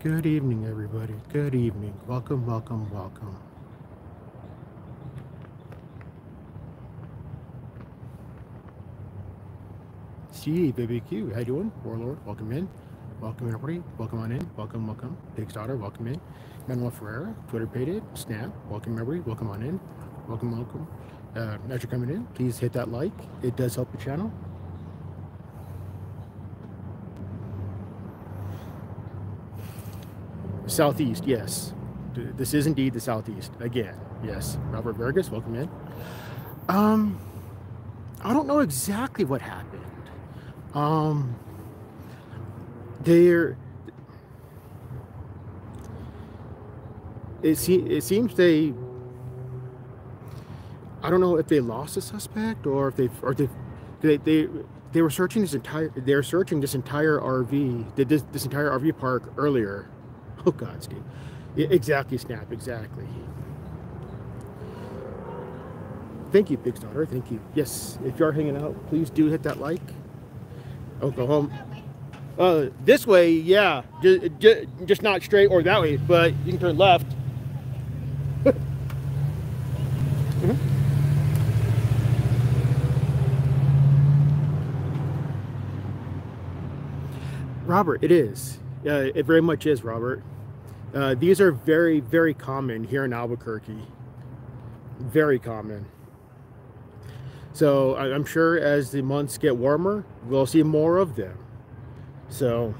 Good evening, everybody. Good evening. Welcome, welcome, welcome. Steve, BBQ, how you doing? Warlord, welcome in. Welcome everybody. Welcome on in. Welcome, welcome. Pig's daughter, welcome in. Manuel Ferreira, Twitter pated, Snap, welcome everybody. Welcome on in. Welcome, welcome. Uh, as you're coming in, please hit that like. It does help the channel. Southeast, yes. This is indeed the Southeast. Again, yes. Robert Vargas, welcome in. Um, I don't know exactly what happened. Um, there, it, se- it seems they, I don't know if they lost a suspect or if they, or they, they, they, they were searching this entire, they're searching this entire RV, this, this entire RV park earlier Oh God, Steve. Yeah, exactly, Snap. Exactly. Thank you, Big Starter. Thank you. Yes, if you are hanging out, please do hit that like. Oh, go home. Uh, this way, yeah, just, just, not straight or that way, but you can turn left. mm -hmm. Robert, it is. Uh, it very much is, Robert. Uh, these are very, very common here in Albuquerque. Very common. So I'm sure as the months get warmer, we'll see more of them. So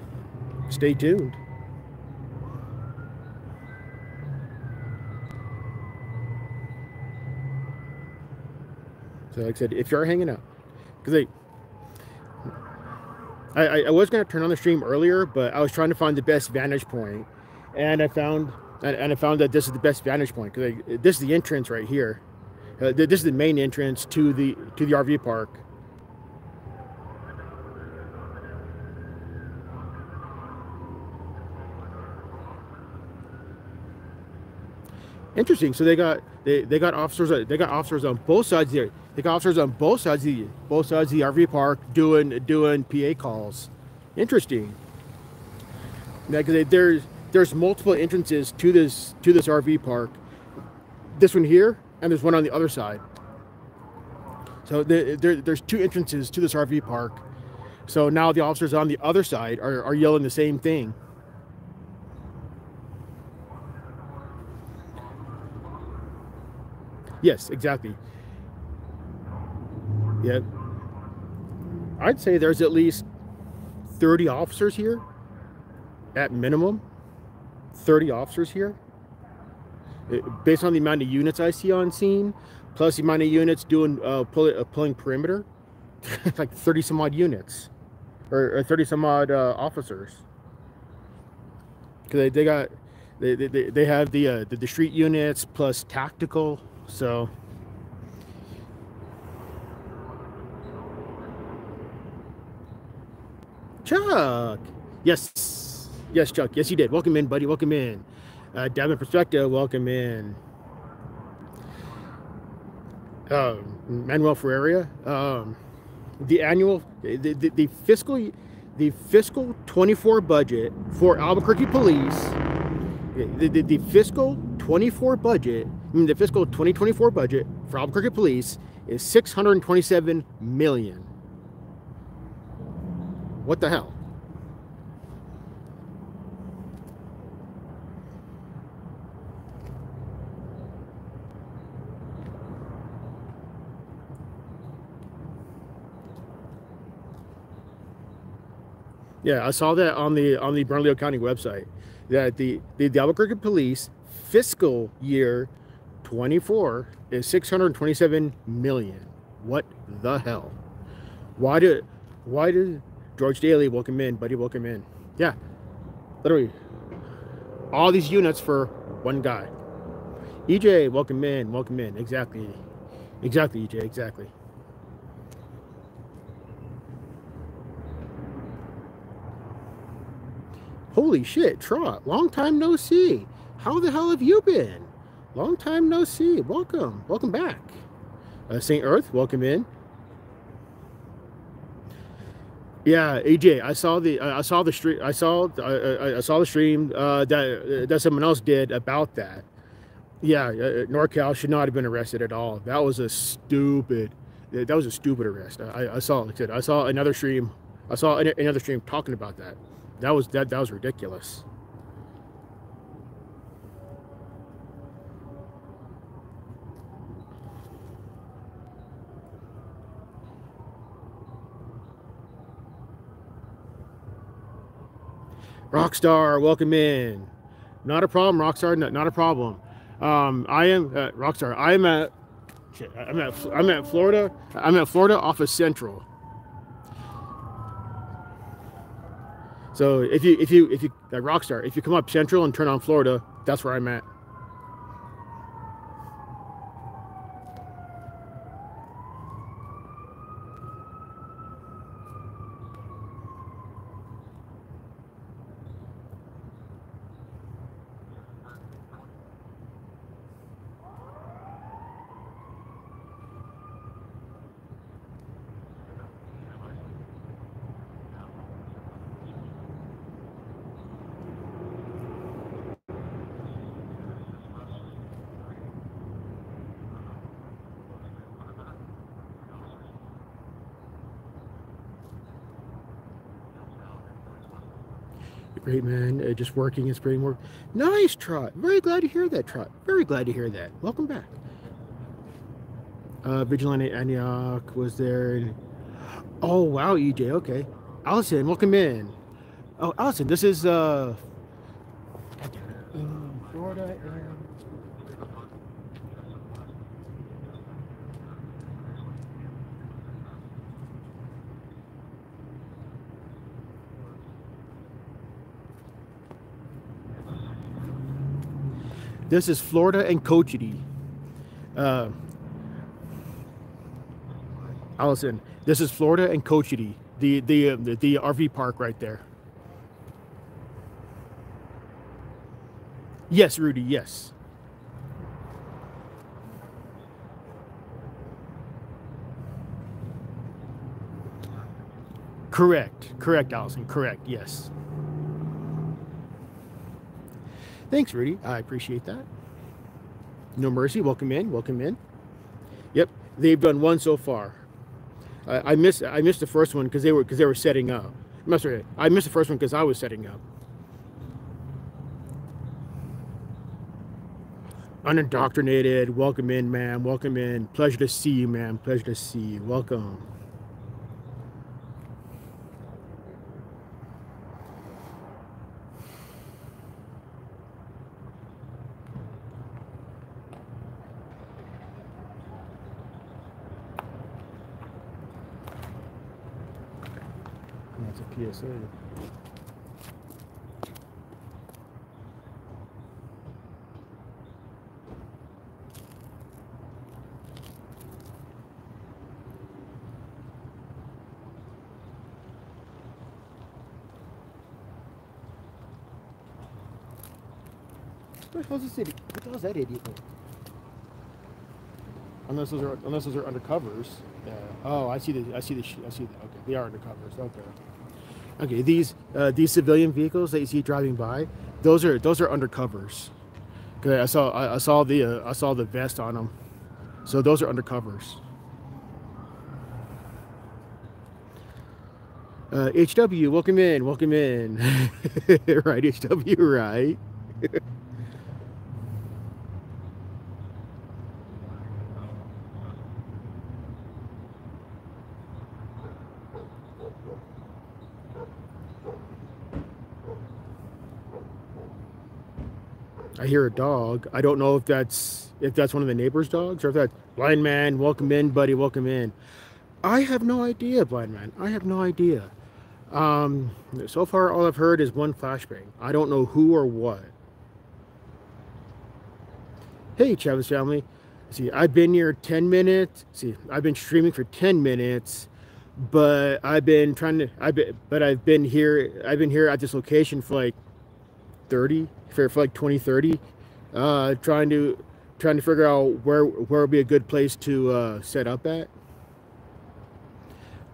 stay tuned. So like I said, if you're hanging out, because I, I, I was going to turn on the stream earlier, but I was trying to find the best vantage point and I found and I found that this is the best vantage point because this is the entrance right here. Uh, this is the main entrance to the to the RV park. Interesting. So they got they, they got officers they got officers on both sides there. Got officers on both sides of the both sides of the RV park doing doing PA calls. Interesting. Because there's there's multiple entrances to this to this RV park. This one here, and there's one on the other side. So there, there's two entrances to this RV park. So now the officers on the other side are, are yelling the same thing. Yes, exactly. Yeah. I'd say there's at least 30 officers here at minimum. 30 officers here. It, based on the amount of units I see on scene, plus the amount of units doing uh, pull, uh, pulling perimeter, It's like 30 some odd units, or, or 30 some odd uh, officers. Because they, they got, they, they, they have the, uh, the, the street units plus tactical, so. Chuck, yes. Yes, Chuck. Yes, you did. Welcome in, buddy. Welcome in. Uh, Devin Perspective, welcome in. Uh, Manuel Ferreira. Um, the annual, the, the, the fiscal, the fiscal 24 budget for Albuquerque Police, the, the, the fiscal 24 budget, I mean the fiscal 2024 budget for Albuquerque Police is 627 million. What the hell? Yeah, I saw that on the on the Bernalillo County website that the, the, the Albuquerque Police fiscal year 24 is 627 million. What the hell? Why did why did George Daly welcome in, buddy? Welcome in. Yeah, literally all these units for one guy. EJ, welcome in, welcome in. Exactly, exactly, EJ, exactly. Holy shit, Trot, long time no see. How the hell have you been? Long time no see. Welcome. Welcome back. Uh, St. Earth, welcome in. Yeah, AJ, I saw the I saw the stream I saw I, I saw the stream uh, that that someone else did about that. Yeah, uh, NorCal should not have been arrested at all. That was a stupid that was a stupid arrest. I, I saw like I said I saw another stream I saw another stream talking about that. That was that that was ridiculous. Rockstar, welcome in. Not a problem, Rockstar. Not, not a problem. Um, I am uh, Rockstar. I am at. I'm at. I'm at Florida. I'm at Florida off of Central. So if you if you if you like Rockstar, if you come up Central and turn on Florida, that's where I'm at. Great man, uh, just working and spraying work. Nice trot. Very glad to hear that trot. Very glad to hear that. Welcome back. Uh, Vigilante Antioch was there. And, Oh wow, EJ. Okay, Allison, welcome in. Oh, Allison, this is uh, Florida This is Florida and Cochiti. Uh, Allison, this is Florida and Cochiti, the the, uh, the the RV park right there. Yes, Rudy. Yes. Correct. Correct, Allison. Correct. Yes. Thanks, Rudy. I appreciate that. No Mercy, welcome in. Welcome in. Yep, they've done one so far. I, I missed I missed the first one because they were because they were setting up. I'm sorry, I missed the first one because I was setting up. Unindoctrinated, welcome in, ma'am. Welcome in. Pleasure to see you, ma'am. Pleasure to see you. Welcome. PSA. Where the hell's this idiot? What the hell's that idiot? Unless those are unless those are undercovers. Yeah. Oh, I see the I see the I see the okay. They are undercovers. Okay. Okay, these uh, these civilian vehicles that you see driving by, those are those are undercovers. Okay, I saw I, I saw the uh, I saw the vest on them, so those are undercovers. Uh, HW, welcome in, welcome in. right, HW, right. I hear a dog. I don't know if that's if that's one of the neighbors' dogs or if that blind man, welcome in, buddy, welcome in. I have no idea, blind man. I have no idea. Um, so far, all I've heard is one flashbang. I don't know who or what. Hey, Travis family. See, I've been here 10 minutes. See, I've been streaming for 10 minutes, but I've been trying to, I've been, but I've been here, I've been here at this location for like 30 for, for like 2030 uh trying to trying to figure out where where would be a good place to uh set up at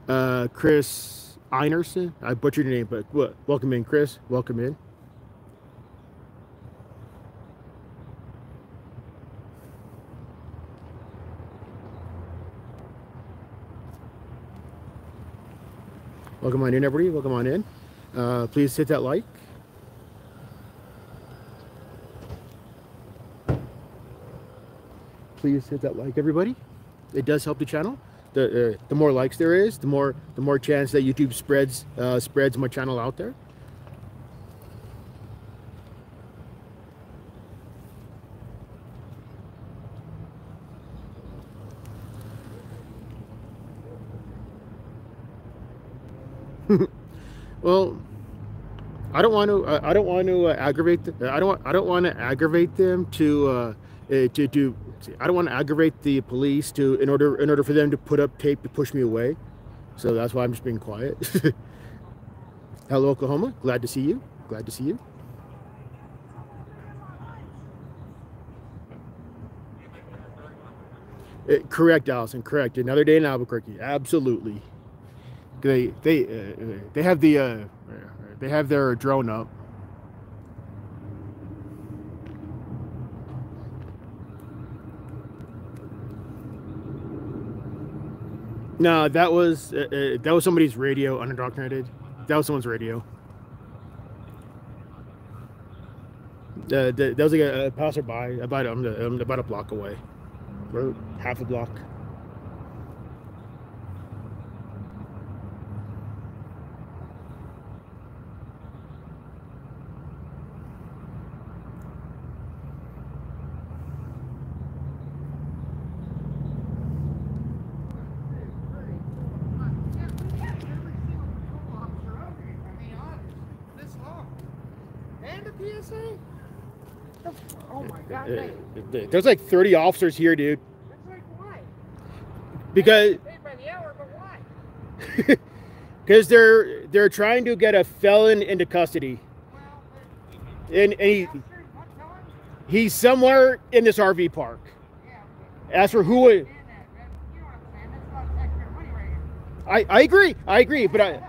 uh chris Einerson. I butchered your name, but what? Welcome in, Chris. Welcome in. Welcome on in, everybody. Welcome on in. Uh, please hit that like. Please hit that like, everybody. It does help the channel. The uh, the more likes there is, the more the more chance that YouTube spreads uh, spreads my channel out there. well, I don't want to. Uh, I don't want to uh, aggravate. The, I don't. I don't want to aggravate them to uh, uh to do. I don't want to aggravate the police to in order in order for them to put up tape to push me away. So that's why I'm just being quiet. Hello, Oklahoma. Glad to see you. Glad to see you. Uh, correct, Allison. Correct. Another day in Albuquerque. Absolutely they they uh, they have the uh, they have their drone up. No, that was uh, uh that was somebody's radio unindoctrinated. That was someone's radio. Uh, that was like a, a passerby about um, about a block away, or half a block. There's like 30 officers here, dude. Because because they're they're trying to get a felon into custody. And, and he, he's somewhere in this RV park. As for who I, I agree. I agree, but I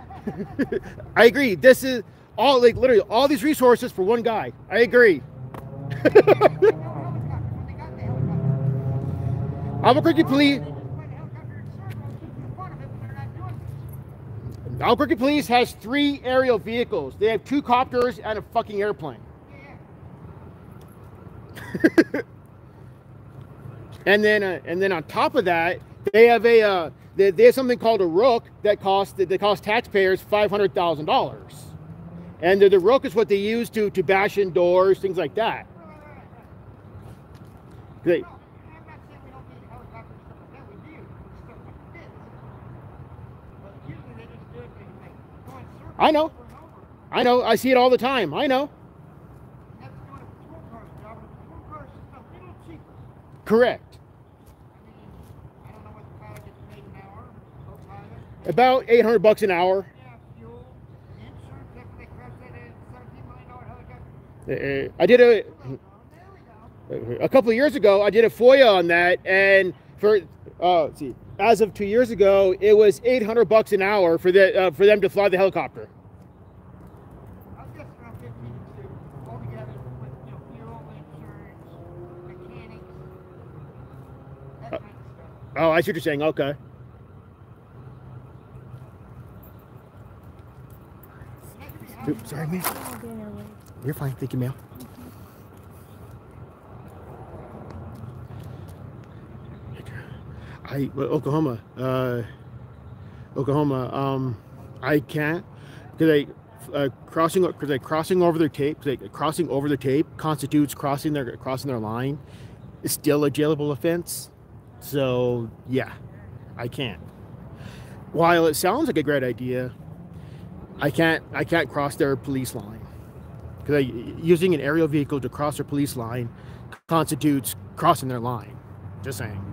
I agree. This is all like literally all these resources for one guy. I agree. Albuquerque Police. Albuquerque Police has three aerial vehicles. They have two copters and a fucking airplane. and then, uh, and then on top of that, they have a uh, they, they have something called a rook that costs that costs taxpayers five hundred thousand dollars. And the, the rook is what they use to to bash in doors, things like that. They, I know. I know. I see it all the time. I know. Correct. About 800 bucks an hour. Uh, I did a a couple of years ago. I did a FOIA on that, and for uh, see, as of two years ago, it was 800 bucks an hour for the uh, for them to fly the helicopter. Oh, I see what you're saying. Okay. Oops, sorry, man. You're fine. Thank you, ma'am. I Oklahoma, uh, Oklahoma. Um, I can't because I uh, crossing because I crossing over their tape. They, crossing over the tape constitutes crossing their crossing their line. It's still a jailable offense. So yeah, I can't. While it sounds like a great idea, I can't I can't cross their police line because using an aerial vehicle to cross their police line constitutes crossing their line. Just saying.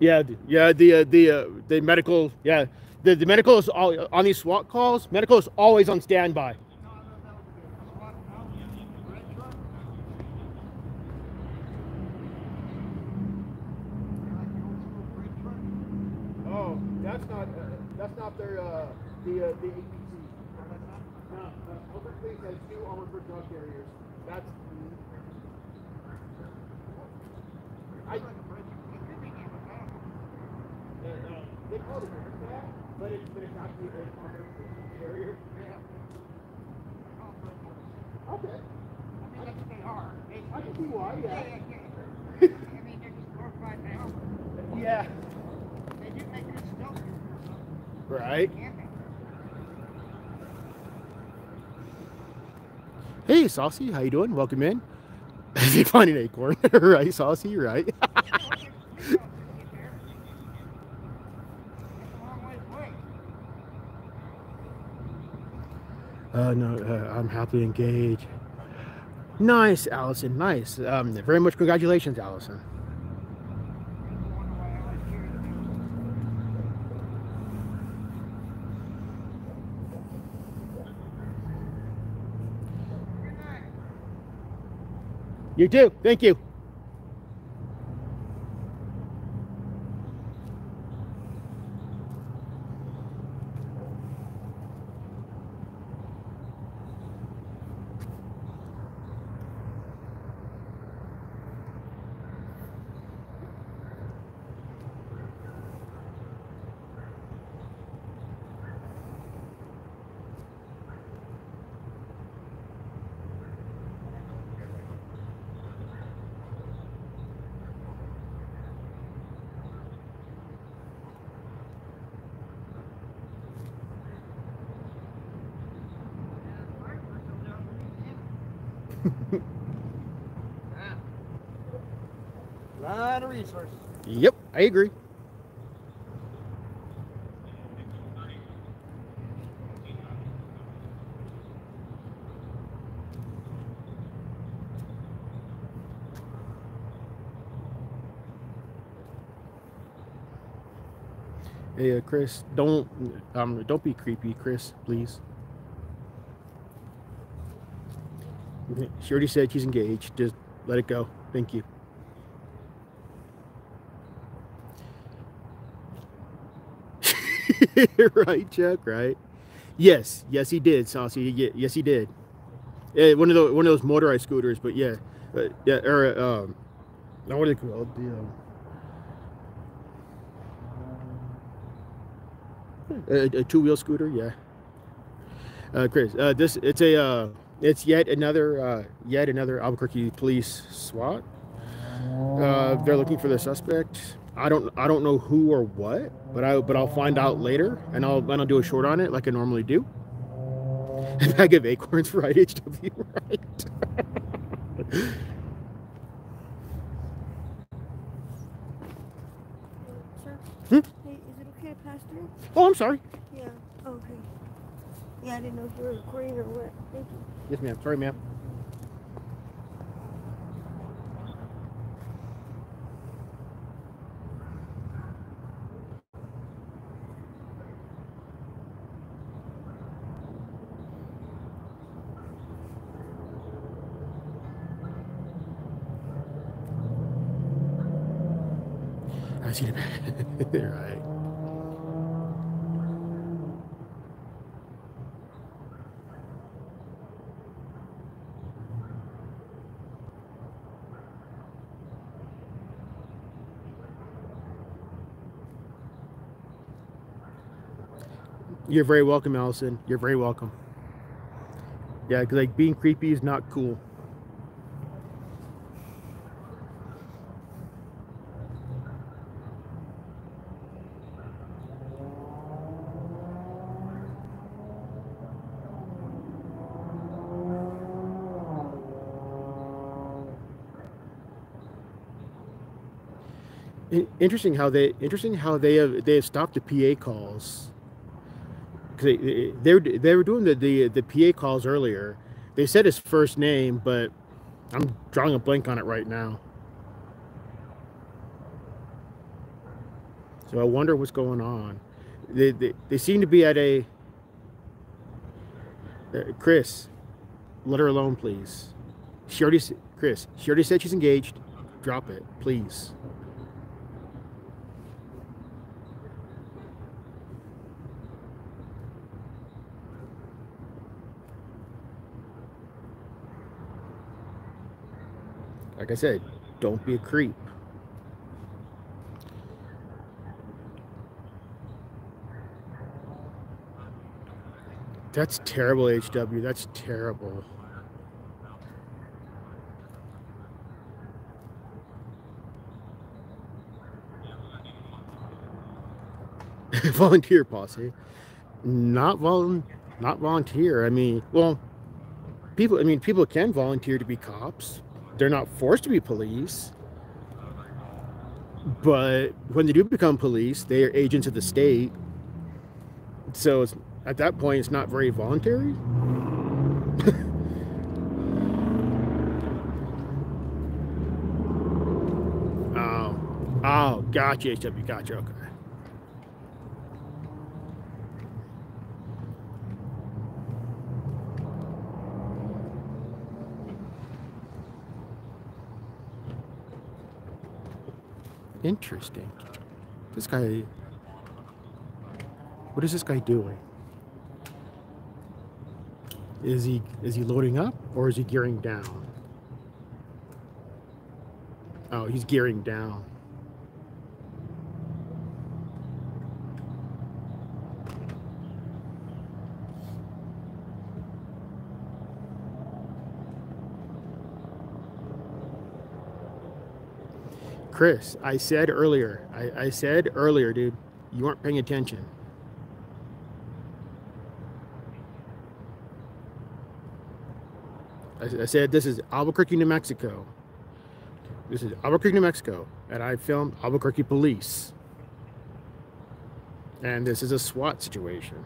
Yeah, yeah, the uh, the uh, the medical, yeah, the, the medical is all on these SWAT calls. Medical is always on standby. Oh, that's not uh, that's not their uh, the uh, the APC. No, uh, Oakland Police has two armored drug carriers. That's I. Uh, uh, they call it a that, but it's but it's actually a armored carrier. Okay. I that's what they are. They, I can see why. yeah, Yeah. yeah, yeah. I mean, they're just glorified now. Yeah. They do make. Right. Hey, Saucy, how you doing? Welcome in. they find an acorn, right, Saucy? Right. Uh, no, uh, I'm happily engaged. Nice, Allison. Nice. Um, very much congratulations, Allison. You too. Thank you. Lot of resources. Yep, I agree. Hey, uh, Chris, don't um, don't be creepy, Chris, please. She already said she's engaged. Just let it go. Thank you. right, Chuck. Right. Yes, yes, he did, Saucy. Yes, he did. Yeah, one of those one of those motorized scooters, but yeah, yeah, or um, now what are they called? The um, a, a two wheel scooter. Yeah. Uh, Chris, uh, this it's a uh, it's yet another uh, yet another Albuquerque police SWAT. Uh, they're looking for the suspect. I don't I don't know who or what, but I but I'll find out later, and I'll and I'll do a short on it like I normally do. A bag of acorns for IHW, right? Sir? Hmm? Hey, is it okay I pass through? oh, I'm sorry. Yeah. Oh, Okay. Yeah, I didn't know if you were recording or what. Thank you. Yes, ma'am. Sorry, ma'am. Right. You're very welcome, Allison. You're very welcome. Yeah, because like being creepy is not cool. Interesting how they interesting how they have they have stopped the PA calls. they, they were they were doing the, the the PA calls earlier. They said his first name, but I'm drawing a blank on it right now. So I wonder what's going on. They they, they seem to be at a. Uh, Chris, let her alone, please. She already, Chris. She already said she's engaged. Drop it, please. Like I said, don't be a creep. That's terrible, HW. That's terrible. volunteer posse. Not vol not volunteer. I mean, well, people I mean people can volunteer to be cops. They're not forced to be police. But when they do become police, they are agents of the state. So it's, at that point it's not very voluntary. Oh. Oh, gotcha, HW, gotcha, okay. Interesting. This guy. What is this guy doing? Is he is he loading up or is he gearing down? Oh, he's gearing down. Chris, I said earlier, I, I said earlier, dude, you weren't paying attention. I, I said this is Albuquerque, New Mexico. This is Albuquerque, New Mexico, and I filmed Albuquerque police. And this is a SWAT situation.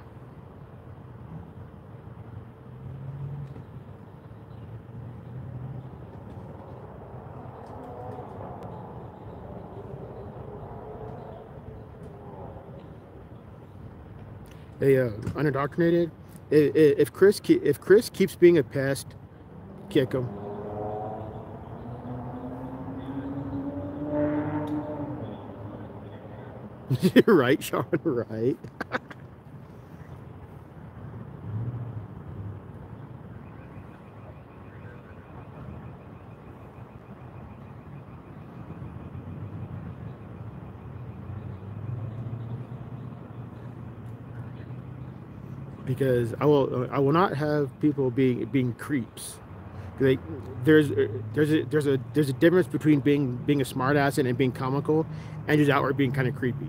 Hey, uh, unindoctrinated. If Chris, if Chris keeps being a pest, kick him. You're right, Sean. Right. because I will I will not have people being being creeps. Like there's there's a there's a there's a difference between being being a smartass and being comical, and just outward being kind of creepy.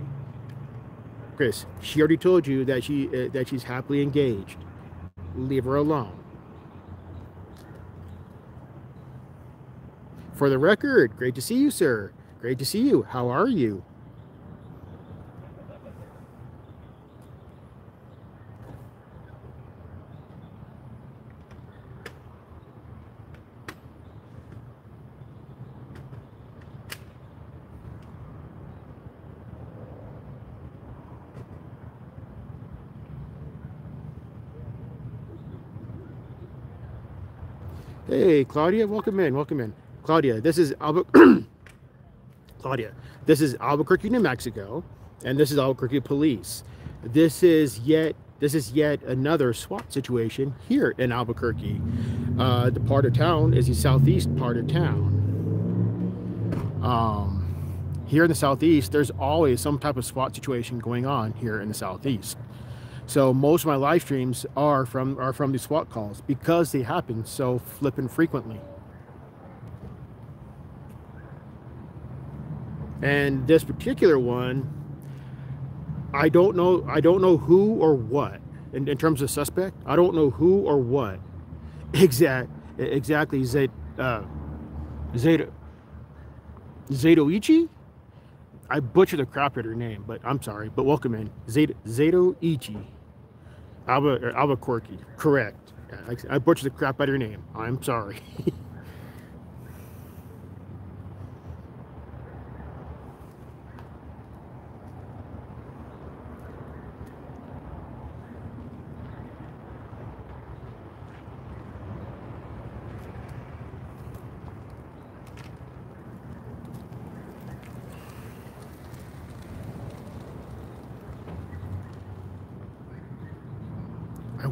Chris, she already told you that she uh, that she's happily engaged. Leave her alone. For the record, great to see you, sir. Great to see you. How are you? Hey, Claudia, welcome in. Welcome in. Claudia, this is Albert. Claudia, this is Albuquerque, New Mexico, and this is Albuquerque Police. This is yet this is yet another SWAT situation here in Albuquerque. Uh, the part of town is the southeast part of town. Um, here in the southeast, there's always some type of SWAT situation going on here in the southeast. So most of my live streams are from are from these SWAT calls because they happen so flippin' frequently. And this particular one, I don't know. I don't know who or what in, in terms of suspect. I don't know who or what. Exact. Exactly. Zed. Uh, Zeta. Zadoichi. I butchered the crap out of her name, but I'm sorry. But welcome in, Zato, Zato Ichi, Alba Albuquerque. Correct. I I butchered the crap out of your name. I'm sorry.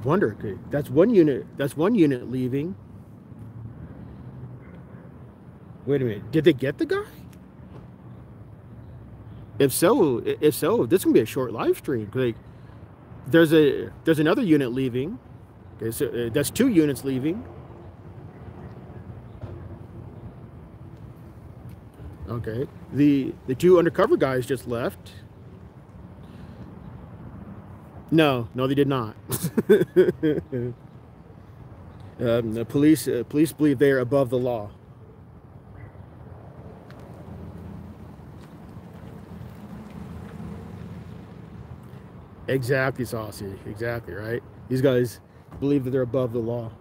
wonder. That's one unit. That's one unit leaving. Wait a minute. Did they get the guy? If so, if so, this can be a short live stream. Like, there's a there's another unit leaving. Okay, so uh, that's two units leaving. Okay, the the two undercover guys just left. No, no, they did not. um, the police uh, police believe they are above the law. Exactly, saucy. Exactly right. These guys believe that they're above the law.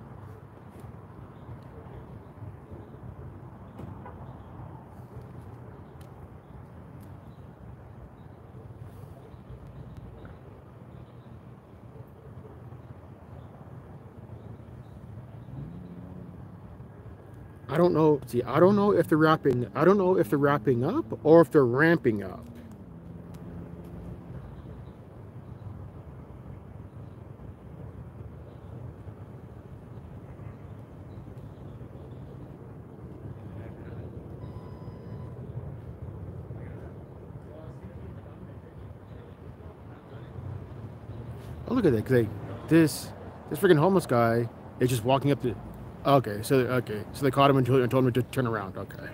I don't know. See, I don't know if they're wrapping. I don't know if they're wrapping up or if they're ramping up. Oh, look at that! 'cause They, this this freaking homeless guy is just walking up the. Okay, so okay, so they caught him and told, him to turn around. Okay.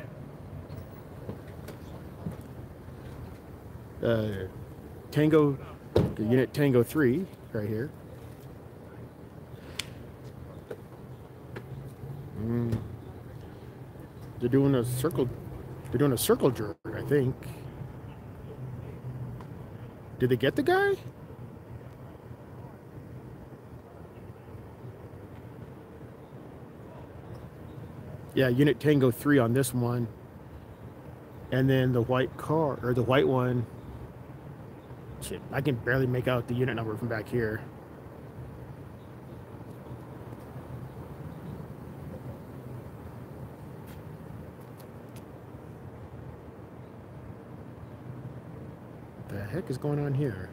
Uh, Tango, unit Tango three, right here. Mm. They're doing a circle. They're doing a circle jerk, I think. Did they get the guy? Yeah, Unit Tango 3 on this one. And then the white car, or the white one. Shit, I can barely make out the unit number from back here. What the heck is going on here?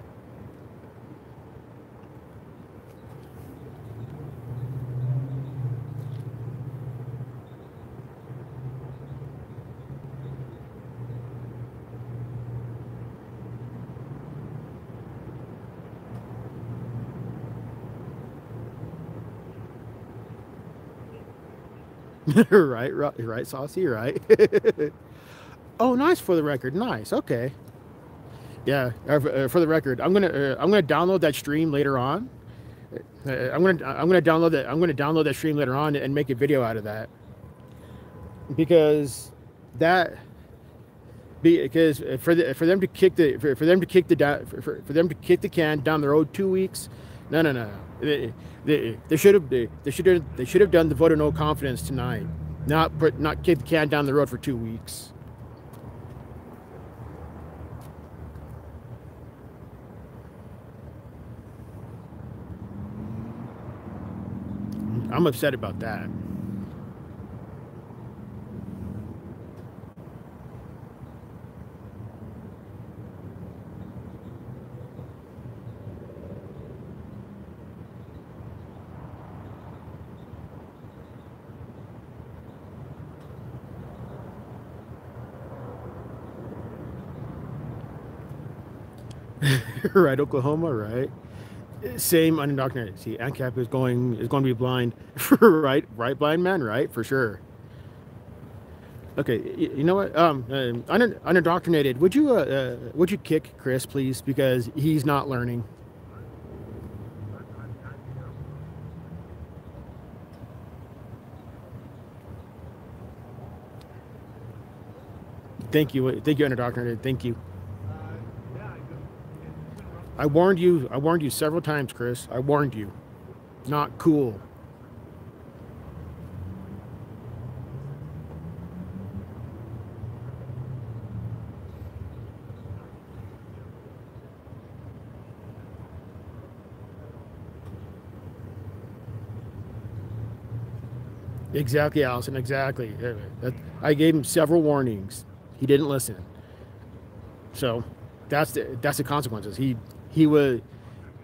right, right, right, saucy, right. oh, nice for the record. Nice. Okay. Yeah, uh, for uh, the record, I'm gonna uh, I'm gonna download that stream later on. Uh, I'm gonna I'm gonna download that I'm gonna download that stream later on and make a video out of that because that because for the, for them to kick the for, for them to kick the for, for for them to kick the can down the road two weeks no no no they, they, they should have they, they should have they should have done the vote of no confidence tonight. Not put not kick the can down the road for two weeks. I'm upset about that right Oklahoma right? Same unindoctrinated. See ANCAP is going is going to be blind right right blind man right? For sure. Okay you know what? Um uh, unindoctrinated would you uh, uh would you kick Chris please? Because he's not learning. Thank you thank you unindoctrinated. Thank you I warned you. I warned you several times, Chris. I warned you. Not cool. Exactly, Allison. Exactly. Uh, I gave him several warnings. He didn't listen. So that's the that's the consequences. He he was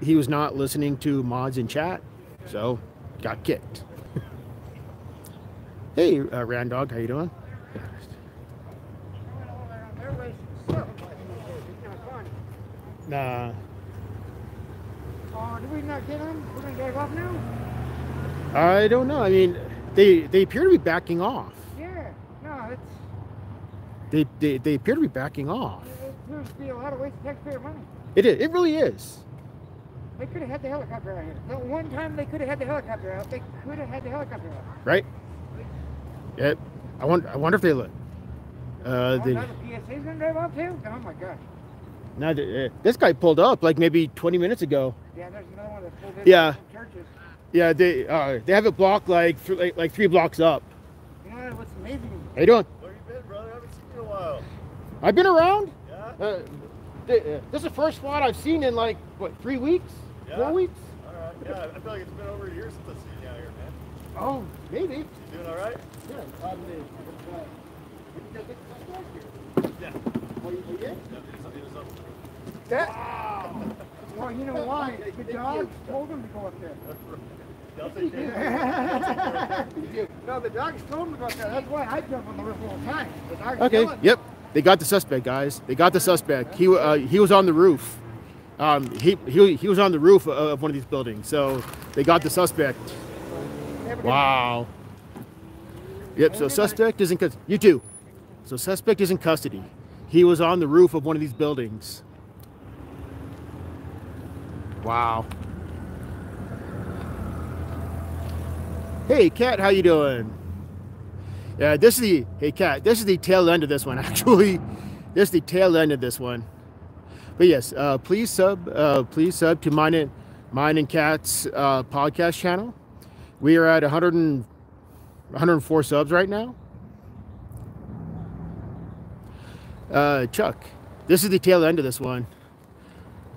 he was not listening to mods in chat, so got kicked. hey, uh, Randog, how you doing? They're racing stuff like these days. It's not fun. Nah, Oh, did we not get them? We're gonna get off now? I don't know. I mean, they they appear to be backing off. Yeah. No, it's They they, they appear to be backing off. it appears to be a lot of waste of taxpayer money. It is. It really is. They could have had the helicopter out here. The one time they could have had the helicopter out, they could have had the helicopter out. Right? Yep. I wonder. I wonder if they look. Uh, oh, the, now the PSA's gonna drive off too? Oh my gosh. now the, uh, this guy pulled up like maybe 20 minutes ago. Yeah, there's another one that pulled in Yeah. churches. Yeah, they uh, they have it blocked like, th- like like three blocks up. You know what's amazing? How you doing? Where you been, brother? I haven't seen you in a while. I've been around. Yeah? Uh, this is the first spot I've seen in like what three weeks, Yeah? four weeks. All right. Yeah, I feel like it's been over a year since I've seen you out here, man. Oh, maybe. You doing all right? Yeah. Um, Yeah. oh, you, you did? That, well, you know why? The dogs told them to go up there. I'll take care of you. no, the dogs told them to go up there. That's why I jump on the roof all the time. The dogs Okay. yelling. Yep. They got the suspect, guys. They got the suspect. He uh, he was on the roof. Um, he, he he was on the roof of, one of these buildings. So they got the suspect. Wow. Yep. So suspect is in custody. You too. So suspect is in custody. He was on the roof of one of these buildings. Wow. Hey, Kat, how you doing? Yeah, this is the hey, Kat. This is the tail end of this one. Actually, this is the tail end of this one. But yes, uh, please sub. Uh, please sub to mine and mine and Kat's uh, podcast channel. We are at 100 and, 104 subs right now. Uh, Chuck, this is the tail end of this one.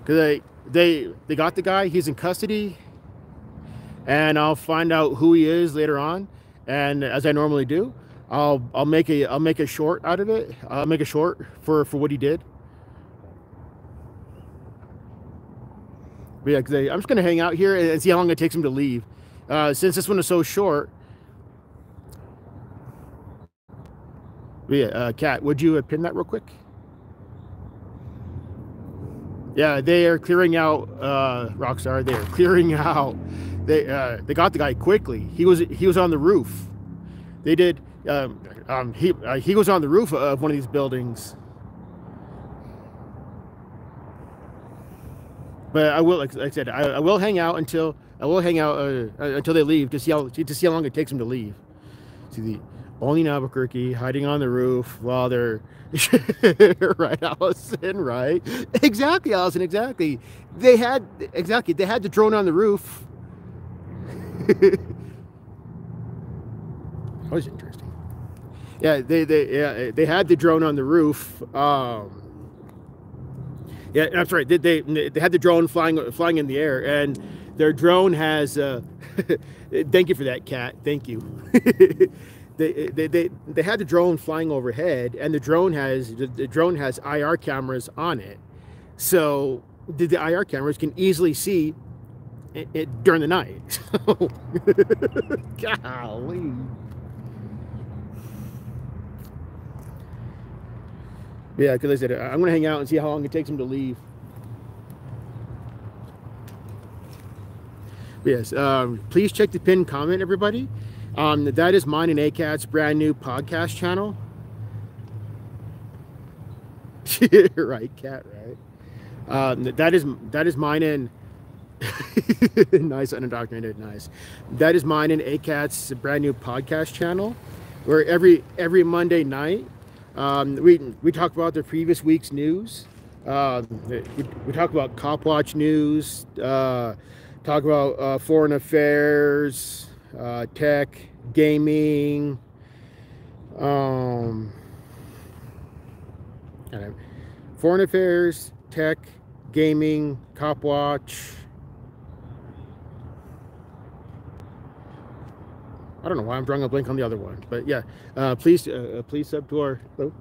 Cause they they they got the guy. He's in custody, and I'll find out who he is later on. And as I normally do, I'll I'll make a I'll make a short out of it. I'll make a short for for what he did. But yeah, I'm just gonna hang out here and see how long it takes him to leave. Uh, since this one is so short. But yeah, uh, would you uh, pin that real quick? Yeah, they are clearing out uh, Rockstar. They are clearing out. They uh, they got the guy quickly. He was he was on the roof. They did. Um, um, he uh, he was on the roof of one of these buildings. But I will, like, like I said, I, I will hang out until I will hang out uh, uh, until they leave to see how to see how long it takes them to leave. See the only in Albuquerque hiding on the roof while they're right, Allison, right? Exactly, Allison, exactly. They had exactly they had the drone on the roof. that was interesting. Yeah, they they yeah they had the drone on the roof. Um, yeah, that's right. They, they they had the drone flying flying in the air, and their drone has. Uh, thank you for that, cat. Thank you. they, they, they, they had the drone flying overhead, and the drone has the, the drone has IR cameras on it, so the, the IR cameras can easily see it, it during the night. Golly. Yeah, because I said I'm gonna hang out and see how long it takes him to leave. Yes, um, please check the pinned comment, everybody. Um, that is mine and ACAT's brand new podcast channel. right, cat, right? Um, that is that is mine and nice unindoctrinated, nice. That is mine and ACAT's brand new podcast channel, where every every Monday night um, we we talk about the previous week's news. Um, we, we talk about Cop Watch news, uh, talk about uh, foreign affairs, uh, tech, gaming, um, foreign affairs, tech, gaming, Cop I don't know why I'm drawing a blank on the other one, but yeah, uh, please, uh, uh, please sub to our. Oh.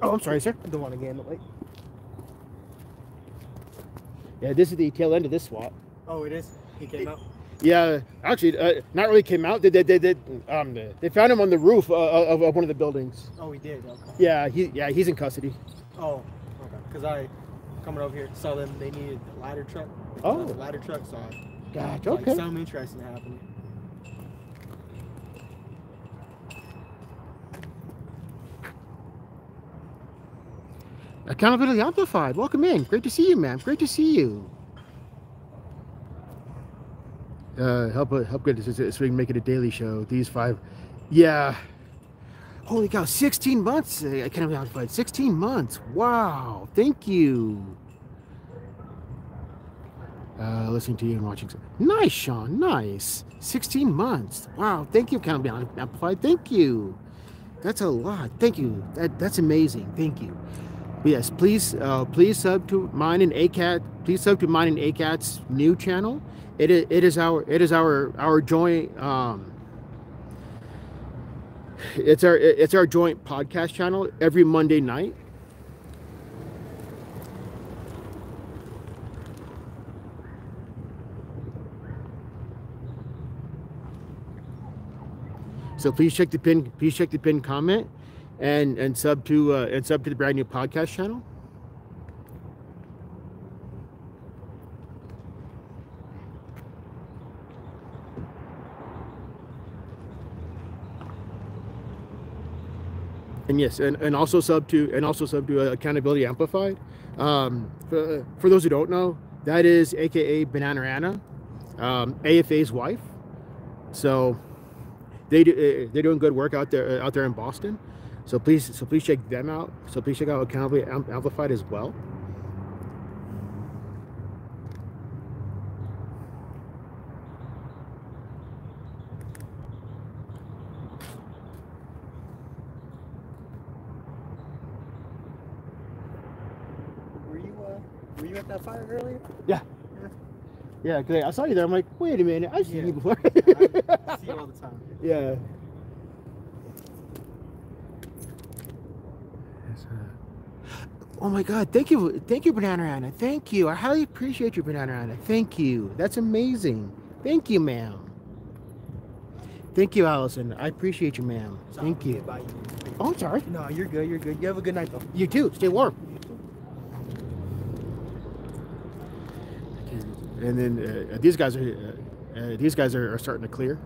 oh, I'm sorry, sir. Don't want to get in the way. Yeah, this is the tail end of this SWAT. Oh, it is. He came out. Yeah, actually, uh, not really came out. They, they, they, they, um, they found him on the roof uh, of, of one of the buildings. Oh, he did. Okay. Yeah, he, yeah, he's in custody. Oh, okay. Because I coming over here saw them. They needed the ladder truck. Oh. the ladder truck. So I Gotcha. like Okay. something interesting happening. Accountability Amplified. Welcome in. Great to see you, man. Great to see you. Uh, help help get this so we can make it a daily show. These five, yeah. Holy cow! 16 months. uh, Accountability Amplified. 16 months. Wow. Thank you. Uh, listening to you and watching. Nice, Sean. Nice. 16 months. Wow. Thank you, Accountability Amplified. Thank you. That's a lot. Thank you. That that's amazing. Thank you. But yes, please, uh, please sub to mine and ACAT. Please sub to mine and ACAT's new channel. It is, it is our, it is our, our joint. Um, it's our, it's our joint podcast channel every Monday night. So please check the pin. Please check the pin comment, and and sub to uh, and sub to the brand new podcast channel. And yes, and, and also sub to and also sub to uh, Accountability Amplified. Um, for, for those who don't know, that is AKA Banana Anna, um, AFA's wife. So they do uh, they're doing good work out there uh, out there in Boston. So please so please check them out. So please check out Accountability Amplified as well. Were you uh, were you at that fire earlier? Yeah, cause I saw you there. I'm like, wait a minute, I've seen Yeah. you before. I see you all the time. yeah. Oh my God! Thank you, thank you, Banana Anna. Thank you. I highly appreciate you, Banana Anna. Thank you. That's amazing. Thank you, ma'am. Thank you, Allison. I appreciate you, ma'am. Thank I'll you. get by you. Oh, I'm sorry. No, you're good. You're good. You have a good night though. You too. Stay warm. And then uh, these guys are uh, uh, these guys are, are starting to clear.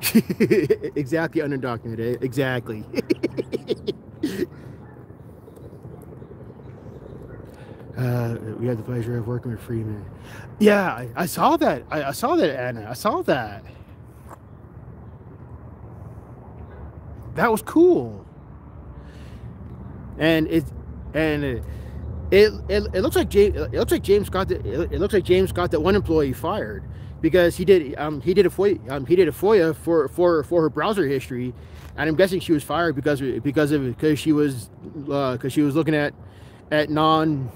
exactly undocumented. eh? Exactly. Uh, we had the pleasure of working with Freeman. Yeah, I, I saw that. I, I saw that, Anna. I saw that. That was cool. And it, and it, it, it, it looks like James. It looks like James got the. It, it looks like James got that one employee fired because he did. Um, he did a FOIA. Um, he did a FOIA for for for her browser history, and I'm guessing she was fired because because of because she was because she was looking at at non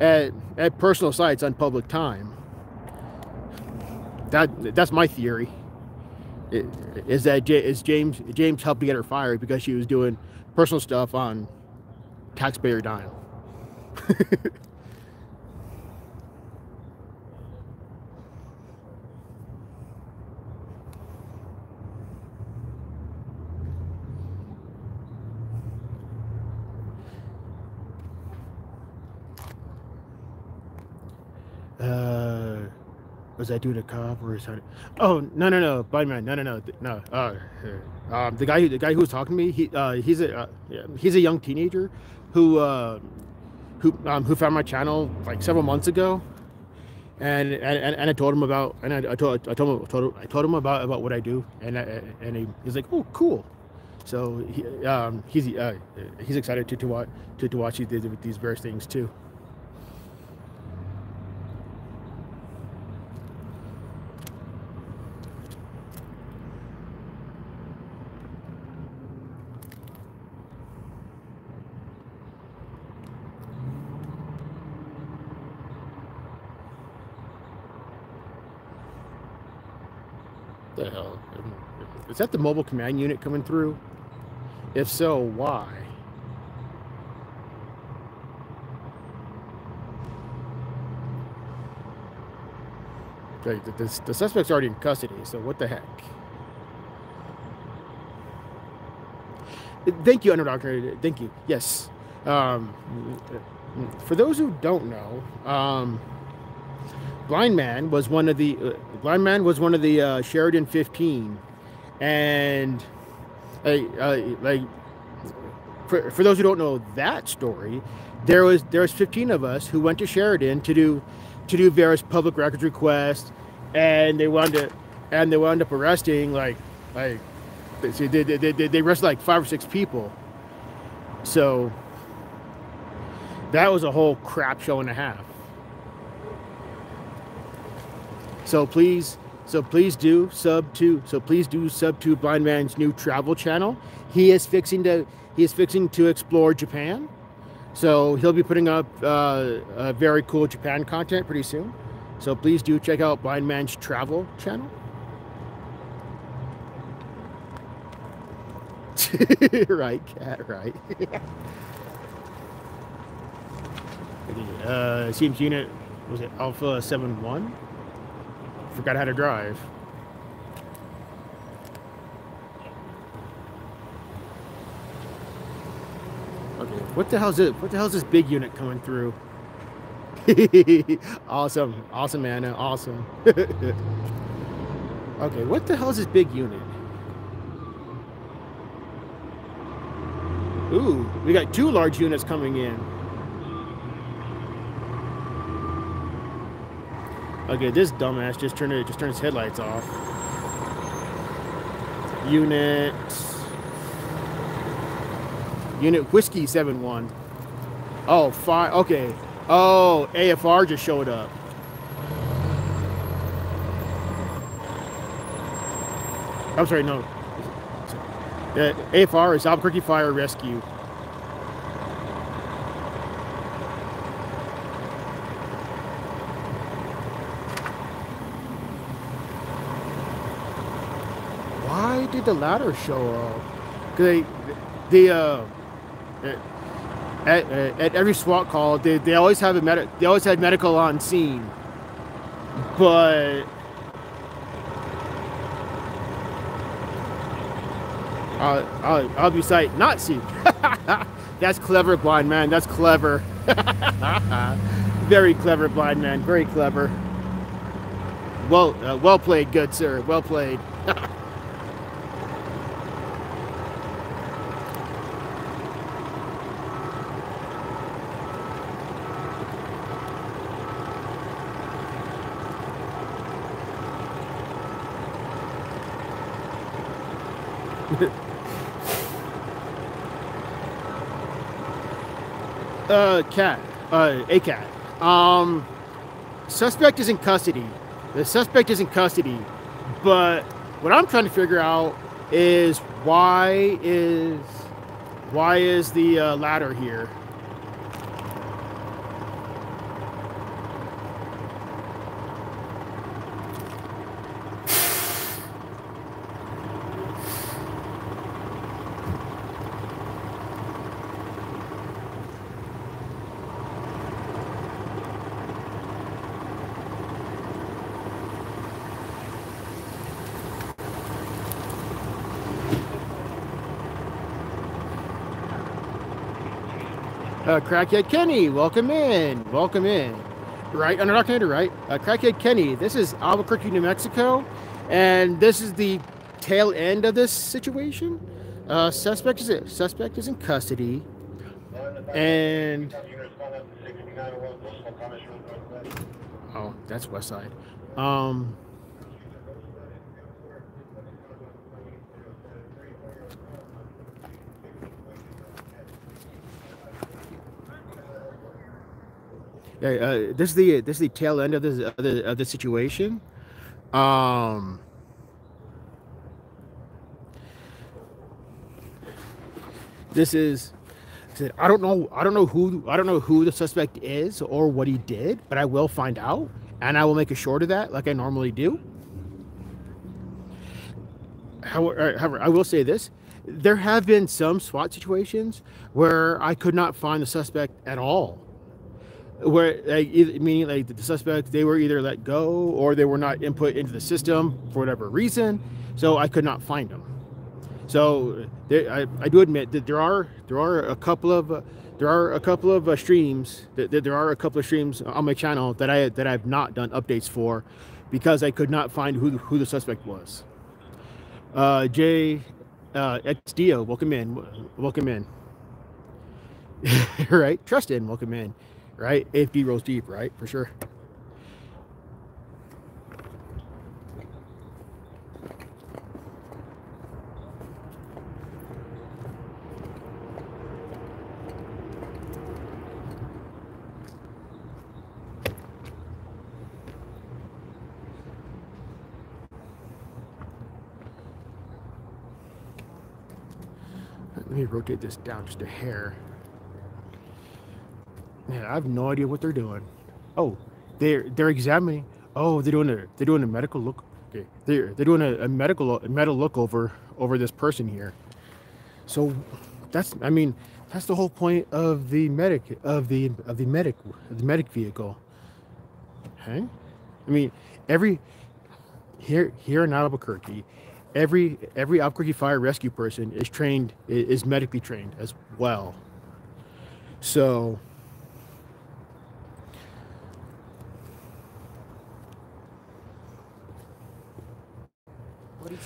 at at personal sites on public time. That that's my theory. Is that is James James helped to get her fired because she was doing personal stuff on taxpayer dime. Uh, was that dude a cop or is that? Oh no no no, by man, no no no no. Uh, um, the guy the guy who was talking to me, he uh, he's a uh, he's a young teenager who uh, who um, who found my channel like several months ago, and and, and I told him about and I, I told I told him, told I told him about about what I do, and I, and he, he's like, oh, cool. So he, um, he's uh, he's excited to to watch to, to watch these these various things too. the hell? Is that the mobile command unit coming through? If so, why? Okay, the, the, the suspect's already in custody, so what the heck? Thank you, Underdog. Thank you. Yes. Um, for those who don't know, um, Blind Man was one of the uh, Blind Man was one of the uh, Sheridan 15, and uh, like for, for those who don't know that story, there was there was 15 of us who went to Sheridan to do to do various public records requests, and they wound up and they wound up arresting like like they they, they, they, they arrested like five or six people. So that was a whole crap show and a half. So please, so please do sub to, so please do sub to Blind Man's new travel channel. He is fixing to, he is fixing to explore Japan. So he'll be putting up uh, a very cool Japan content pretty soon. So please do check out Blind Man's travel channel. right, cat, right. uh, seems unit was it Alpha 7-1? Forgot how to drive. Okay, what the hell's it? What the hell's this big unit coming through? awesome, awesome, Anna, awesome. okay, what the hell's this big unit? Ooh, we got two large units coming in. Okay, this dumbass just turned it just turned his headlights off. Unit Unit Whiskey 7-1. Oh, fine. Okay. Oh, AFR just showed up. I'm sorry, no. Uh, AFR is Albuquerque Fire Rescue. Why did the ladder show? Cause they, the uh, at, at every SWAT call, they, they always have a med- they always had medical on scene, but I'll, I'll, I'll be sight not seen. That's clever, blind man. That's clever. Very clever, blind man. Very clever. Well, uh, well played, good sir. Well played. uh, cat, uh, a cat. Um, suspect is in custody. The suspect is in custody, but what I'm trying to figure out is why is why is the uh, ladder here? Uh, Crackhead Kenny, welcome in. Welcome in. Right, Underdog Canada, right? Uh, Crackhead Kenny, this is Albuquerque, New Mexico, and this is the tail end of this situation. Uh, suspect is it? suspect is in custody, And oh, that's West Side. Um, uh, this is the this is the tail end of the of the, of the situation. Um, this is I don't know I don't know who I don't know who the suspect is or what he did, but I will find out and I will make a short of that like I normally do. However, however, I will say this. There have been some SWAT situations where I could not find the suspect at all. Where, like, meaning like the suspect, they were either let go or they were not input into the system for whatever reason. So I could not find them. So there, I, I do admit that there are there are a couple of uh, there are a couple of uh, streams that, that there are a couple of streams on my channel that I that I've not done updates for because I could not find who who the suspect was. Uh, J uh, XDO, welcome in, welcome in. right, trust in, welcome in. Right, AFD rolls deep, right, for sure. Let me rotate this down just a hair. Man, I have no idea what they're doing. Oh, they're they're examining. Oh, they're doing a they're doing a medical look. Okay, they're they're doing a, a medical a medical look over over this person here. So that's I mean that's the whole point of the medic of the of the medic the medic vehicle. Okay, I mean every here here in Albuquerque, every every Albuquerque fire rescue person is trained is medically trained as well. So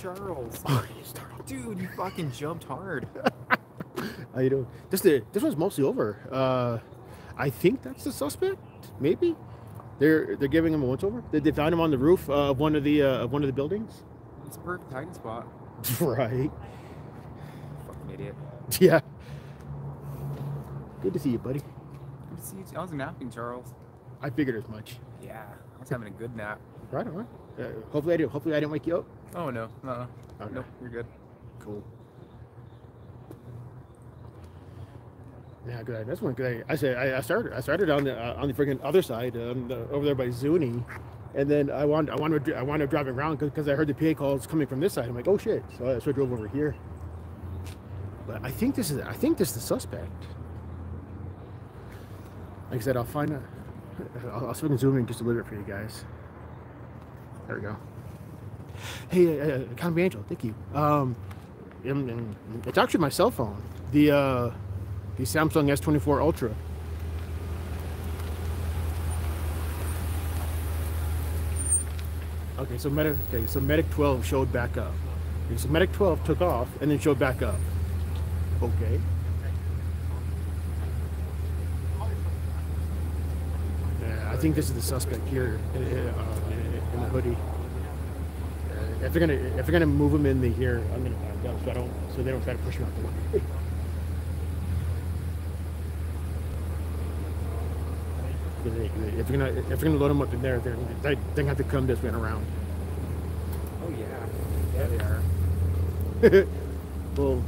Charles. Dude, you fucking jumped hard. how you doing? This the this one's mostly over. Uh, I think that's the suspect. Maybe they're they're giving him a once over. They, they found him on the roof uh, of one of the uh, of one of the buildings. It's a perfect hiding spot. right. Fucking idiot. Yeah. Good to see you, buddy. Good to see you. I was napping, Charles. I figured as much. Yeah, I was having a good nap. Right on. Uh, hopefully I didn't. Hopefully I didn't wake you up. Oh no, uh, Okay. nope, you're good. Cool. Yeah, good. That's one good. I said I, I started. I started on the uh, on the freaking other side, um, the, over there by Zuni, and then I wanted I wanted to, I wound up driving around because I heard the PA calls coming from this side. I'm like, oh shit! So I, so I drove over here. But I think this is I think this is the suspect. Like I said, I'll find a. I'll, I'll zoom in just a little bit for you guys. There we go. Hey, uh, uh, Count Angel, thank you. Um, um, um, it's actually my cell phone, the uh, the Samsung S24 Ultra. Okay, so Medic, okay, so Medic 12 showed back up. Okay, so Medic 12 took off and then showed back up. Okay. Yeah, I think this is the suspect here uh, uh, in the hoodie. Uh, if they're gonna if they're gonna move them in the here, I'm gonna back up so I don't so they don't try to push him out the way. If they- they're gonna if they're gonna load them up in there, they're they, they're gonna have to come this way and around. Oh yeah, yeah they are. well,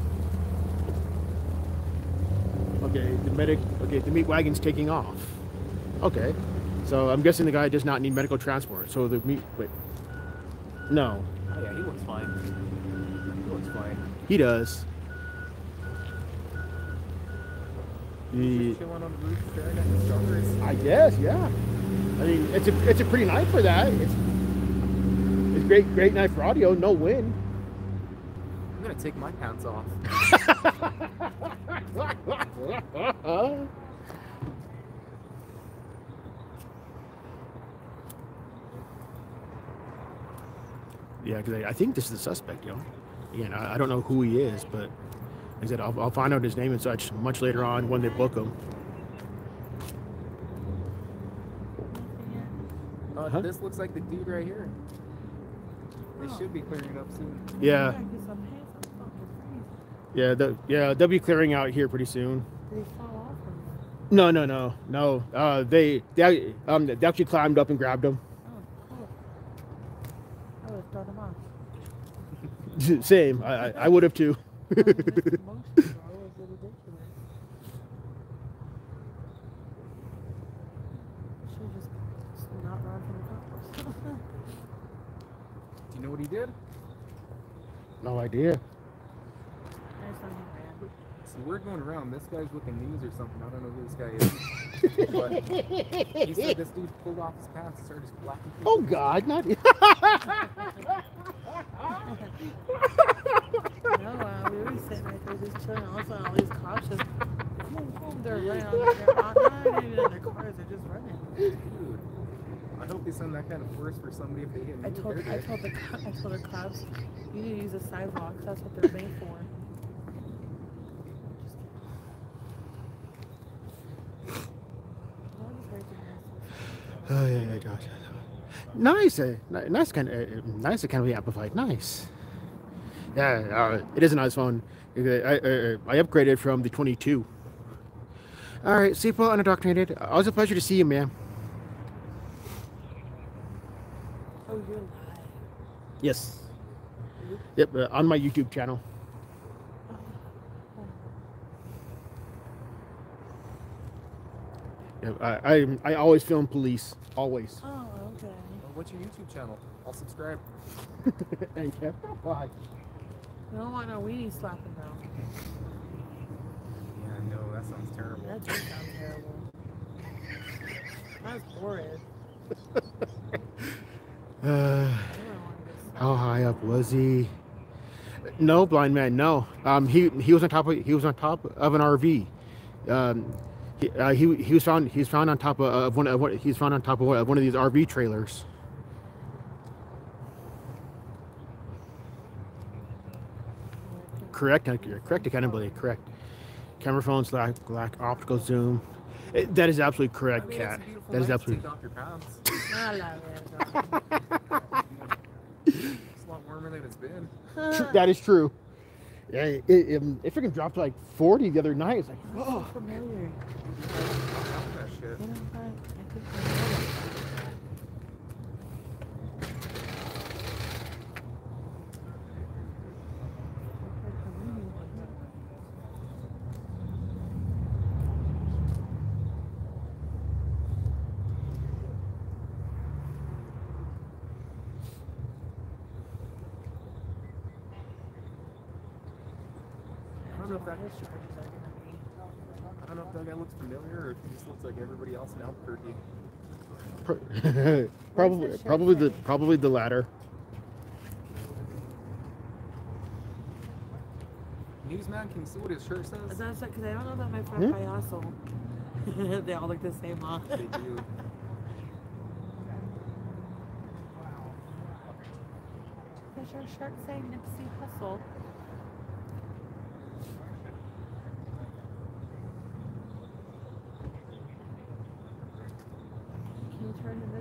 okay, the medic. Okay, the meat wagon's taking off. Okay, so I'm guessing the guy does not need medical transport. So the meat. Wait, no, Oh yeah, he looks fine. He looks fine. he does. The, Just chilling on the roof, staring at the stars. I guess, yeah. I mean, it's a it's a pretty night for that. It's it's great great night for audio. No wind. I'm gonna take my pants off. yeah, because I, I think this is the suspect, yo. Again, I, I don't know who he is, but I said I'll, I'll find out his name and such much later on when they book him. Uh, Huh? This looks like the dude right here. They should be clearing it up soon. Yeah, Get some hands, I'm fucking yeah, the, yeah. They'll be clearing out here pretty soon. They fall off from. No, no, no, no. Uh, they they um they actually climbed up and grabbed him. Oh, cool. I would have thrown them off. Same. I I, I would have too. That's the motion, bro. It was ridiculous. Should just not run from the cops. Do you know what he did? no idea. So we're going around. This guy's with the news or something. I don't know who this guy is. but he said this dude pulled off his pants and started just blacking. Oh God, not. No, uh, we were sitting right there just chilling. All of a sudden, all these cops just, boom, boom, they're running on their, not, not even in their cars, they're just running. Dude, I hope they send that kind of force for somebody if they hit me. I told, I told the, I told the cops, you need to use the sidewalks. That's what they're made for. Oh yeah, yeah, yeah, yeah. Nice, uh, nice kind of, uh, nice kind of amplified. Nice. Yeah, uh, it is a nice phone. Uh, I, uh, I upgraded from the 22. All right, Sequel Unindoctrinated. Always a pleasure to see you, man. Oh, you're live. Yes. Yep, uh, on my YouTube channel. Yep, I, I, I always film police. Always. Oh. Well, what's your YouTube channel? I'll subscribe. Thank you. Bye. You don't want no weenie slapping though. Yeah, no, that sounds terrible. That does sound terrible. That's horrid. Uh, I don't want to how high up was he? No, blind man. No. Um, he he was on top of he was on top of an RV. Um, he, uh, he he was found he was found on top of, of one of what he's found on top of one, of one of these RV trailers. Correct, correct accountability. Correct. Camera phones lack lack optical zoom. Eh, that is absolutely I correct, mean, it's cat. That is absolutely. Take off your pants. I love it. It's a lot warmer than it's been. that is true. Yeah, it, it, um, it freaking dropped to like 40 the other night. It's like, oh, familiar. That shit. You know what? I think I know it. I don't know if that I don't know if that guy looks familiar or if he just looks like everybody else in Albuquerque. Probably, shirt probably the probably the latter. Newsman, can you see what his shirt says? That's because I don't know that my friend Hmm? Payaso. they all look the same, huh? They do. Does your shirt say Nipsey Hussle? Can you turn it this way to smile at the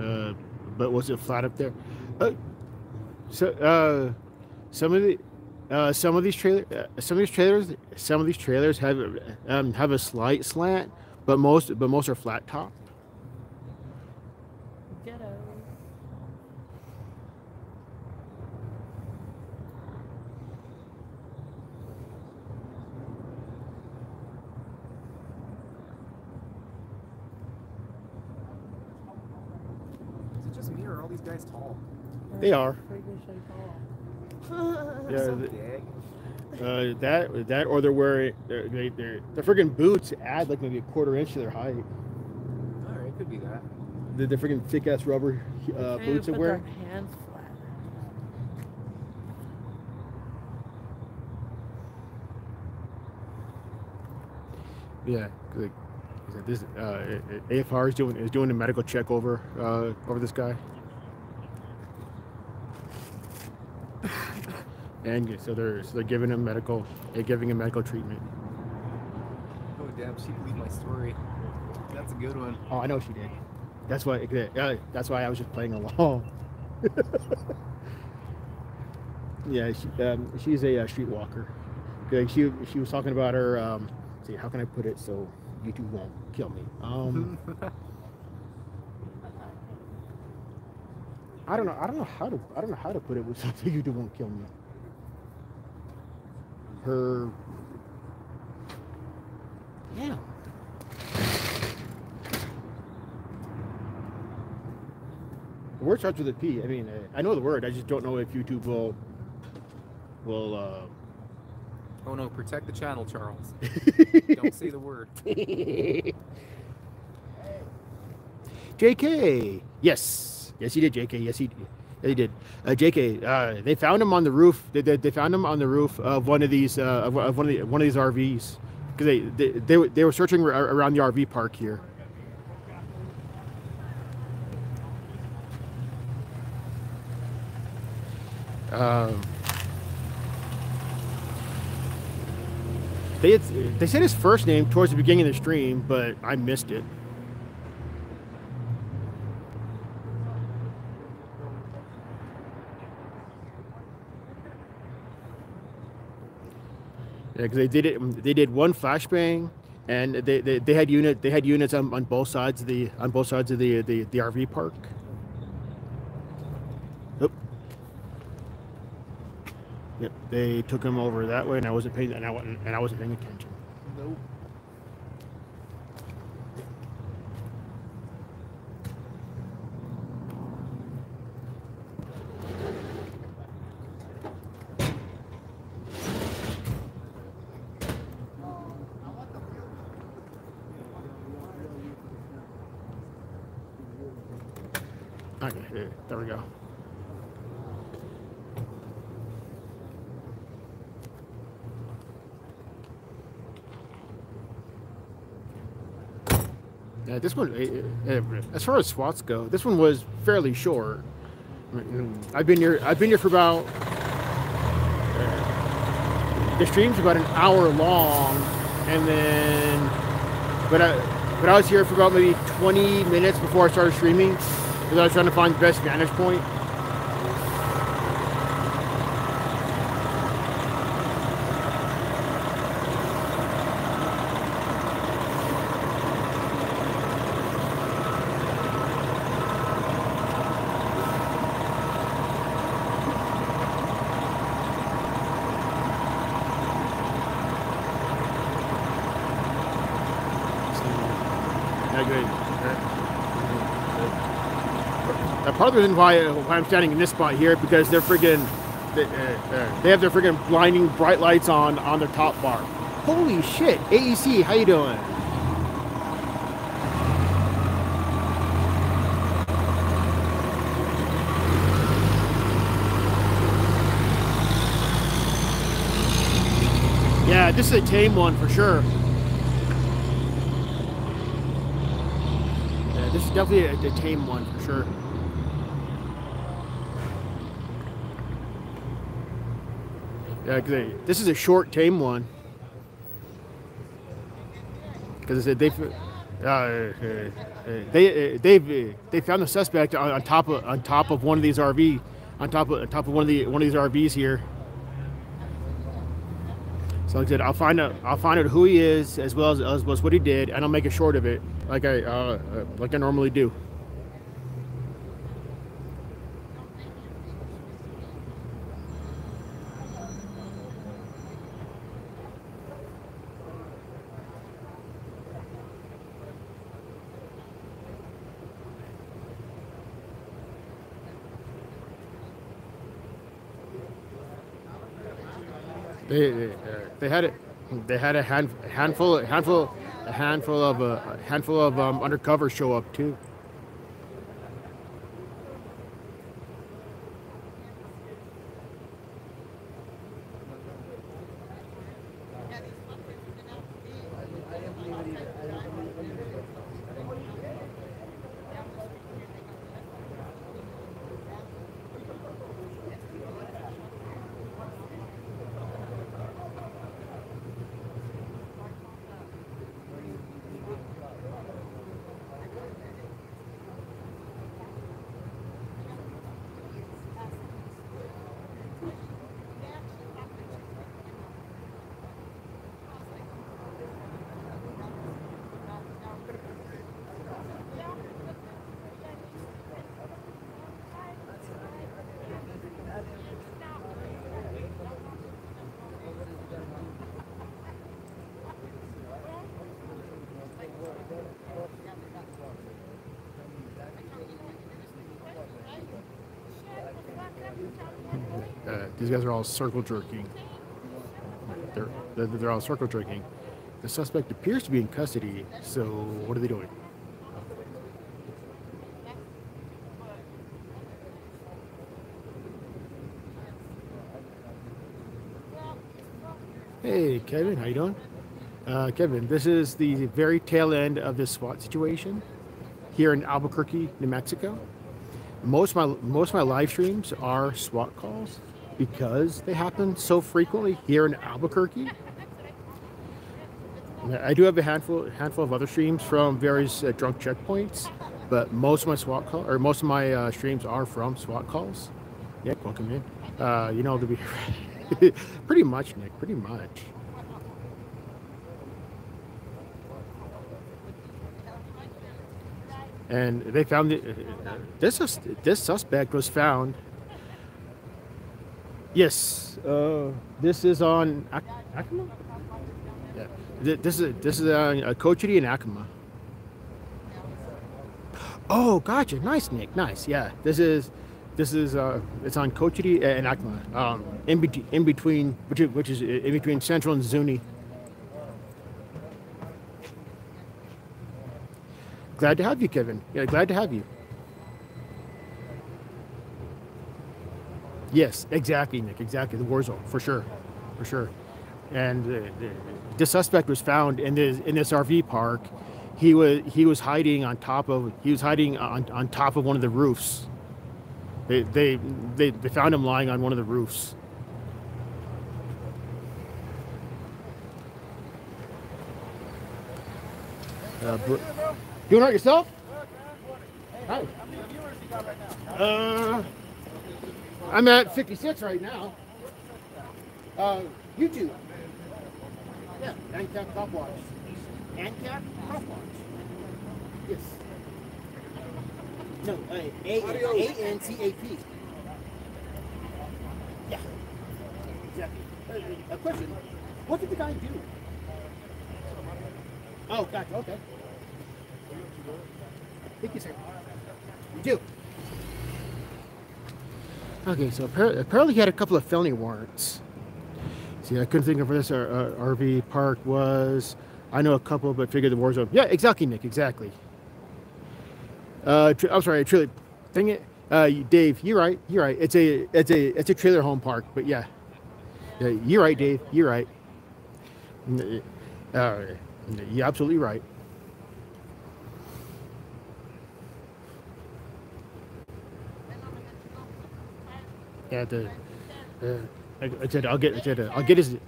Uh, but was it flat up there? Uh, so, uh, some of the, uh, some of these trailer, uh, some of these trailers, some of these trailers have um, have a slight slant, but most but most are flat top. Ghetto. Is it just me or are all these guys tall? They are. Yeah, So the- big. Uh, that that or they're wearing they're, they they're the freaking boots add like maybe a quarter inch to their height. Alright, it could be that. The, the freaking thick ass rubber uh, boots they put wear. hands flat. Yeah, like, this uh, AFR is doing is doing a medical check over uh, over this guy. And so they're so they're giving him medical, they're giving him medical treatment. Oh damn, she believed my story. That's a good one. Oh, I know she did. That's why. Uh, that's why I was just playing along. yeah, she, um, she's a uh, streetwalker. Okay, She she was talking about her. Um, see, how can I put it so YouTube won't kill me? Um, I don't know. I don't know how to. I don't know how to put it with something YouTube won't kill me. Her. Yeah. The word starts with a P. I mean, I know the word. I just don't know if YouTube will will. Uh, Oh no, protect the channel, Charles. Don't say the word. JK. Yes. Yes, he did, JK. Yes, he did. He did. Uh, JK. Uh, they found him on the roof. They, they, they found him on the roof of one of these uh, of, of one of the, one of these RVs because they, they they were- they were searching around the RV park here. Um, they had, they said his first name towards the beginning of the stream, but I missed it. Because they did it. They did one flashbang, and they, they, they had unit they had units on, on both sides of the on both sides of the the, the RV park. Oop. Yep, they took him over that way, and I wasn't paying and I wasn't and I wasn't paying attention. Nope. Okay, there, there we go. Yeah, this one, eh, eh, as far as SWATs go, this one was fairly short. I've been here. I've been here for about. the stream's about an hour long, and then, but I, but I was here for about maybe 20 minutes before I started streaming, because I was trying to find the best vantage point. Yeah, good. The reason why, uh, why I'm standing in this spot here because they're friggin' they, uh, uh, they have their friggin' blinding bright lights on on their top bar. Holy shit! AEC, how you doing? Yeah, this is a tame one for sure. Yeah, this is definitely a, a tame one for sure. Yeah, 'cause they, this is a short tame one. Because they uh, uh, they uh, they've uh, they found the suspect on, on top of on top of one of these RV on top of on top of one of the one of these RVs here. So like I said, I'll find out I'll find out who he is as well as, as well as what he did, and I'll make a short of it, like I uh, uh, like I normally do. They they, they had it. They had a hand, handful handful a handful of uh, a handful of um, undercover show up too. These guys are all circle jerking. They're, they're, they're all circle jerking. The suspect appears to be in custody, so what are they doing? Hey, Kevin, how you doing? Uh, Kevin, this is the very tail end of this SWAT situation here in Albuquerque, New Mexico. Most of my most of my live streams are SWAT calls because they happen so frequently here in Albuquerque. I do have a handful handful of other streams from various uh, drunk checkpoints, but most of my SWAT call or most of my uh, streams are from SWAT calls. Yeah, welcome in. Uh, you know, to be pretty much, Nick, pretty much. And they found it. This this suspect was found. Yes, uh, this is on Ac- Acoma. Yeah, this is this is on uh, Cochiti and Acoma. Oh, gotcha. Nice, Nick. Nice. Yeah, this is this is uh, it's on Cochiti and Acoma. Um, in between, in between, which is, which is in between Central and Zuni. Glad to have you, Kevin. Yeah, glad to have you. Yes, exactly, Nick. Exactly, the war zone for sure, for sure. And uh, the, the suspect was found in this in this RV park. He was he was hiding on top of he was hiding on, on top of one of the roofs. They, they they they found him lying on one of the roofs. Uh, br- doing all right yourself? Hi. Uh, I'm at 56 right now. Uh, YouTube. Yeah, AnCap Cop Watch. AnCap Cop Watch. Yes. No, uh, A A N T A P. Yeah. Exactly. Uh, a question. What did the guy do? Oh, gotcha. Okay. Thank you, sir. You do. Okay, so apparently he had a couple of felony warrants. See, I couldn't think of where this uh, uh, RV park was. I know a couple, but figured the war zone. Yeah, exactly, Nick. Exactly. Uh, I'm sorry, trailer. Dang it, uh, Dave. You're right. You're right. It's a it's a it's a trailer home park. But yeah, yeah you're right, Dave. You're right. Uh, you're absolutely right. Yeah, the. Uh, I, I said I'll get. I said uh, I'll get his.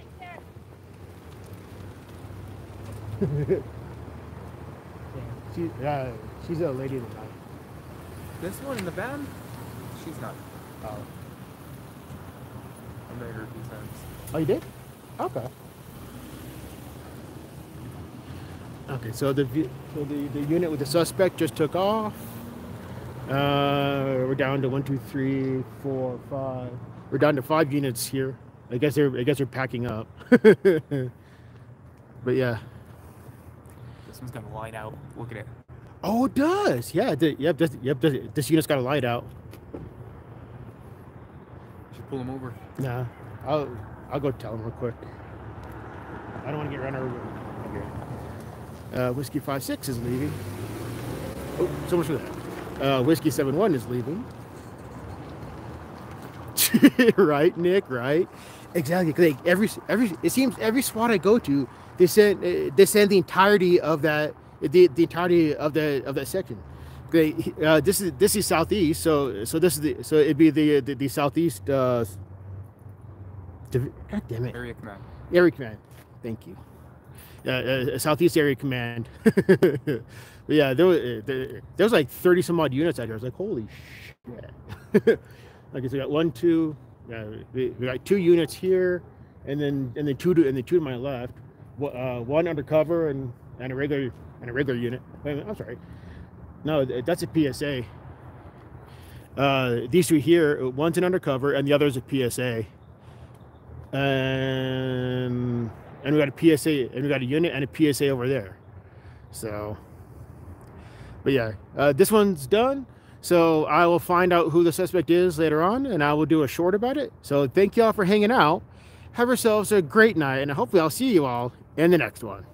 she, uh, she's a lady tonight. This one in the van? She's not. Oh. I met her a few times. Oh, you did? Okay. Okay, so the so the, the unit with the suspect just took off. Uh, we're down to one, two, three, four, five. We're down to five units here. I guess they're I guess they're packing up. but yeah. This one's got a light out. Look at it. Oh, it does. Yeah. The, yep. This, yep. This, this unit's got a light out. Should pull them over. Nah. I'll I'll go tell them real quick. I don't want to get run over. Okay. Uh, whiskey five six is leaving. Oh, so much for that. Uh, whiskey seven one is leaving. right, Nick. Right. Exactly. Like every every it seems every SWAT I go to, they send uh, they send the entirety of that the, the entirety of the of that section. They, uh, this is this is southeast, so so this is the so it'd be the the, the southeast. Uh, div- God damn it, Area command. area command. Thank you. Uh, uh, southeast area command. but yeah, there was uh, there, there was like thirty some odd units out here. I was like, holy shit. like I said, got one, two. We, we got two units here, and then and then two to and then two to my left. Uh, one undercover and and a regular and a regular unit. Wait a minute, I'm sorry. No, that's a PSA. Uh, these two here, one's an undercover and the other's a PSA. Um, and we got a PSA and we got a unit and a PSA over there. So, but yeah, uh, this one's done. So I will find out who the suspect is later on and I will do a short about it. So thank you all for hanging out. Have yourselves a great night and hopefully I'll see you all in the next one.